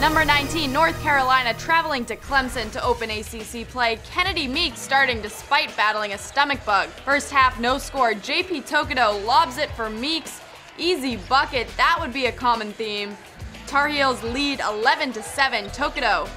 Number 19, North Carolina traveling to Clemson to open ACC play. Kennedy Meeks starting despite battling a stomach bug. First half, no score. JP Tokoto lobs it for Meeks. Easy bucket, that would be a common theme. Tar Heels lead 11 to 7. Tokoto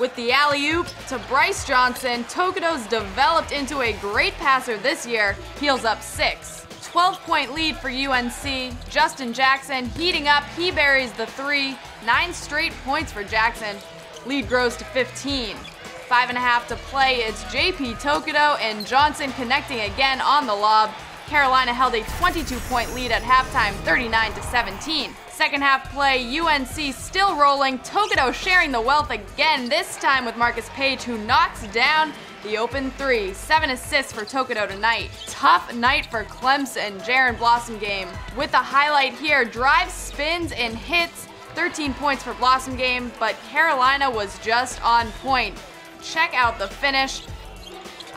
with the alley oop to Brice Johnson. Tokoto's developed into a great passer this year. Heels up six. 12 point lead for UNC. Justin Jackson heating up. He buries the three. Nine straight points for Jackson. Lead grows to 15. Five and a half to play. It's JP Tokoto and Johnson connecting again on the lob. Carolina held a 22 point lead at halftime, 39 to 17. Second half play, UNC still rolling. Tokoto sharing the wealth again, this time with Marcus Paige, who knocks down the open three. Seven assists for Tokoto tonight. Tough night for Clemson, Jaron Blossomgame. With a highlight here, drive spins and hits. 13 points for Blossomgame, but Carolina was just on point. Check out the finish.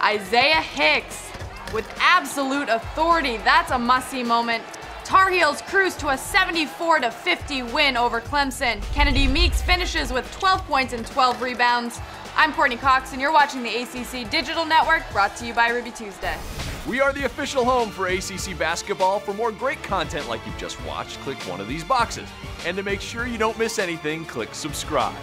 Isaiah Hicks with absolute authority. That's a must-see moment. Tar Heels cruise to a 74 50 win over Clemson. Kennedy Meeks finishes with 12 points and 12 rebounds. I'm Courtney Cox, and you're watching the ACC Digital Network, brought to you by Ruby Tuesday. We are the official home for ACC basketball. For more great content like you've just watched, click one of these boxes. And to make sure you don't miss anything, click subscribe.